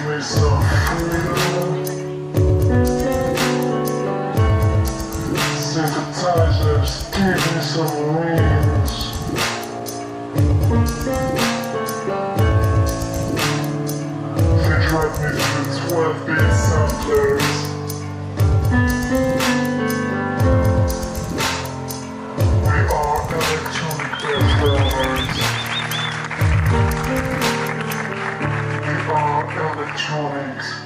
Freedom. Synthesizers gave me some wings. They drove me through 12 beat samplers. Electronics.